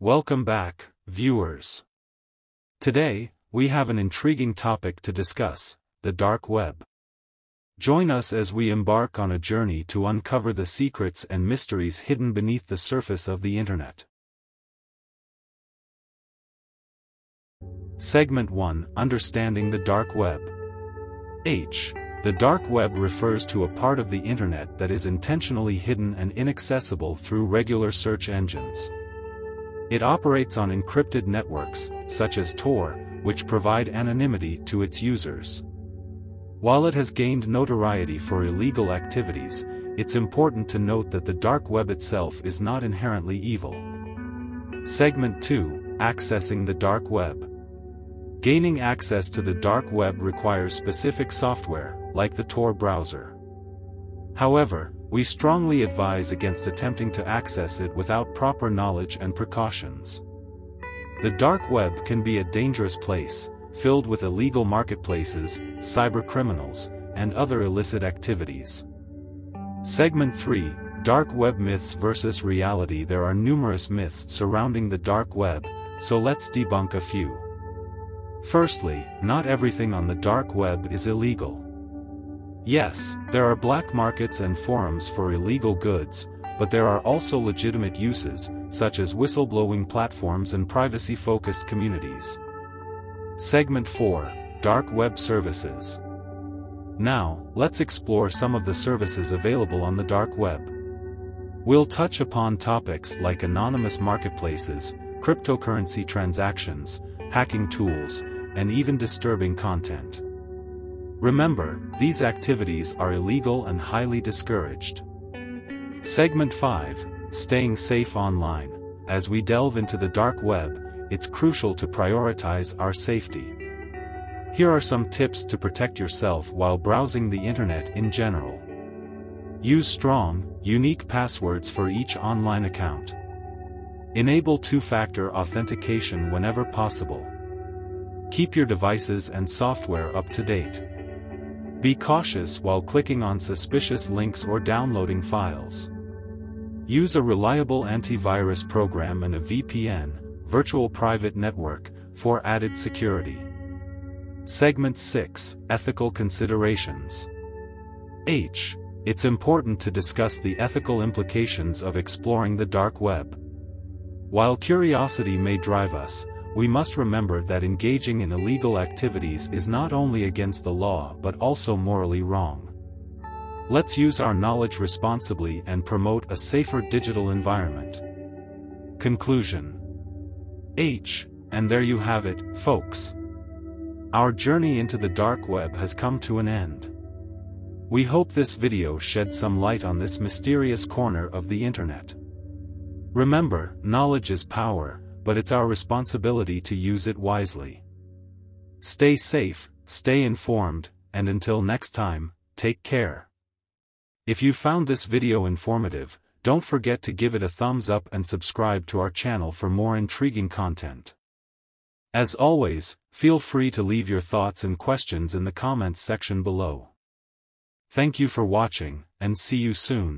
Welcome back, viewers. Today, we have an intriguing topic to discuss, the dark web. Join us as we embark on a journey to uncover the secrets and mysteries hidden beneath the surface of the internet. Segment 1 Understanding the Dark Web. H. The dark web refers to a part of the internet that is intentionally hidden and inaccessible through regular search engines. It operates on encrypted networks, such as Tor, which provide anonymity to its users. While it has gained notoriety for illegal activities, it's important to note that the dark web itself is not inherently evil. Segment 2 Accessing the Dark Web. Gaining access to the dark web requires specific software, like the Tor browser. However, we strongly advise against attempting to access it without proper knowledge and precautions. The dark web can be a dangerous place, filled with illegal marketplaces, cybercriminals, and other illicit activities. Segment 3 Dark Web Myths versus Reality There are numerous myths surrounding the dark web, so let's debunk a few. Firstly, not everything on the dark web is illegal. Yes, there are black markets and forums for illegal goods, but there are also legitimate uses, such as whistleblowing platforms and privacy-focused communities. Segment 4, Dark Web Services. Now, let's explore some of the services available on the dark web. We'll touch upon topics like anonymous marketplaces, cryptocurrency transactions, hacking tools, and even disturbing content. Remember, these activities are illegal and highly discouraged. Segment 5 Staying Safe Online. As we delve into the dark web, it's crucial to prioritize our safety. Here are some tips to protect yourself while browsing the internet in general. Use strong, unique passwords for each online account. Enable two-factor authentication whenever possible. Keep your devices and software up to date. Be cautious while clicking on suspicious links or downloading files. Use a reliable antivirus program and a VPN, virtual private network, for added security. Segment 6, Ethical Considerations. H. It's important to discuss the ethical implications of exploring the dark web. While curiosity may drive us, we must remember that engaging in illegal activities is not only against the law but also morally wrong. Let's use our knowledge responsibly and promote a safer digital environment. Conclusion H. And there you have it, folks. Our journey into the dark web has come to an end. We hope this video shed some light on this mysterious corner of the internet. Remember, knowledge is power, but it's our responsibility to use it wisely. Stay safe, stay informed, and until next time, take care. If you found this video informative, don't forget to give it a thumbs up and subscribe to our channel for more intriguing content. As always, feel free to leave your thoughts and questions in the comments section below. Thank you for watching, and see you soon.